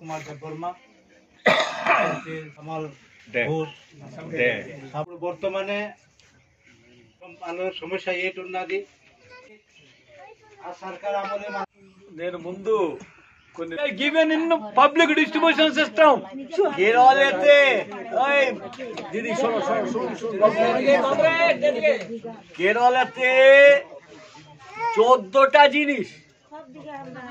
কুমার দেববর্মা কমল ঘোষ বর্তমানে সমস্যা এই উন্নতি আর সরকার শোনো শোনো শোনো কেরলেতে চোদ্দটা জিনিস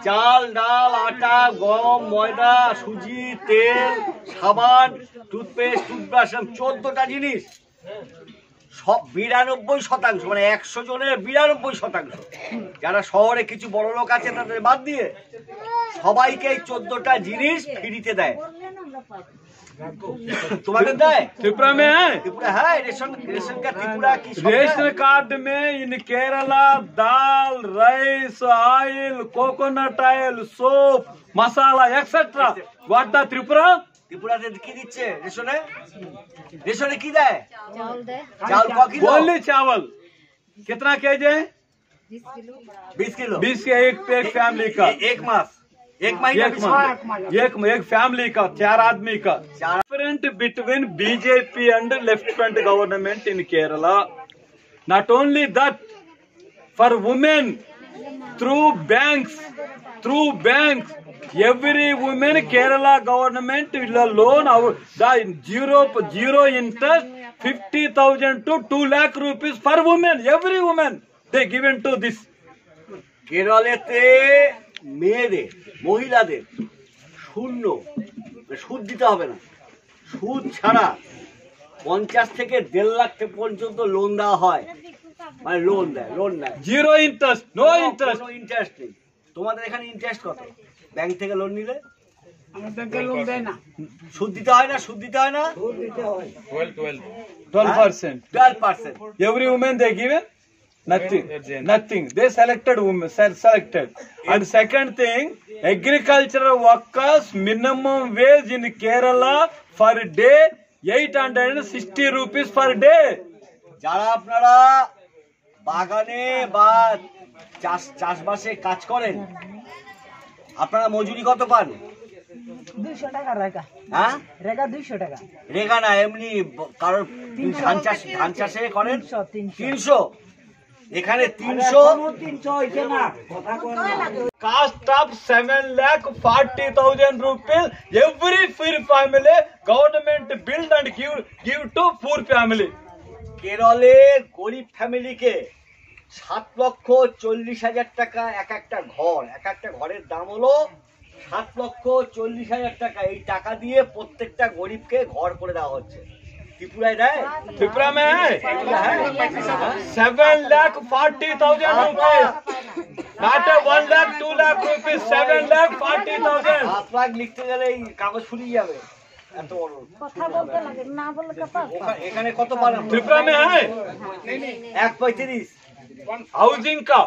চাল ডাল আটা গম ময়দা সুজি তেল সাবান টুথপেস্ট টুথব্রাশ চোদ্দটা জিনিস সব বিরানব্বই শতাংশ মানে একশো জনের বিরানব্বই শতাংশ যারা শহরে কিছু বড় লোক আছে তাদের বাদ দিয়ে সবাইকে এই চোদ্দটা জিনিস ফ্রিতে দেয় तुम्हारे त्रिपुरा में है त्रिपुरा है रेशन रेशन का त्रिपुरा की रेशन कार्ड में in Kerala dal rice oil coconut oil soap masala etcetera what the Tripura से रेशन है रेशन की রেশনে चावल কি चावल চাউল की কিলো ওনলি चावल कितना केजी बीस किलो बीस के एक पे फैमिली का एक मास एक महीना एक, एक फैमिली का चार आदमी का different between BJP and left front government in Kerala not only that for women through bank through bank every women Kerala government loan zero zero interest fifty thousand two two lakh rupees for women every women they given to this মেয়েদের মহিলাদের শূন্য মানে সুদ দিতে হবে না সুদ ছাড়া পঞ্চাশ থেকে দেড় লাখ পর্যন্ত লোন দেওয়া হয় মানে লোন দেয় লোন নেয় zero interest no interest interest নেই তোমাদের এখানে ইন্টারেস্ট কত ব্যাংক থেকে লোন নিলে সুদ দিতে হয় না সুদ দিতে হয় না 12% percent percent every women they given nothing nothing they selected women sir selected and second thing agricultural workers minimum wage in kerala for day 860 rupees per day jara apnara bagane ba chash chash bashe kaaj koren apnara mojuri koto pan 200 taka rega ha rega 200 taka rega na emni এমনি dhan chash dhan chashe koren 300 300 এখানে তিনশো cost of seven lakh forty thousand rupees every poor family government build and give give to poor family কেরলের গরিব ফ্যামিলিকে সাত লক্ষ চল্লিশ হাজার টাকা এক একটা ঘর এক একটা ঘরের দাম হলো সাত লক্ষ চল্লিশ হাজার টাকা এই টাকা দিয়ে প্রত্যেকটা গরিবকে ঘর করে দেওয়া হচ্ছে त्रिपुरा में है seven lakh forty thousand rupees not a one lakh, two lakh rupees, seven lakh, forty thousand. আপনার লিখতে গেলে এই কাগজ ফুরিয়ে যাবে এখানে কত পারেন ত্রিপুরা মে হ্যাঁ এক পঁয়ত্রিশ হাউজিং কা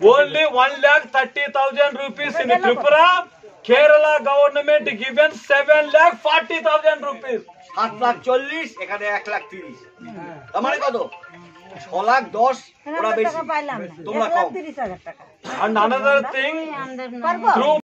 only 1 lakh 30,000 rupees in Tripura. Kerala government given 7 lakh 40,000 rupees. 7 lakh 40, এখানে 1 lakh 30. তার মানে কত? 6 লাখ 10 ওরা বেশি তোমরা কম আর নানা থিং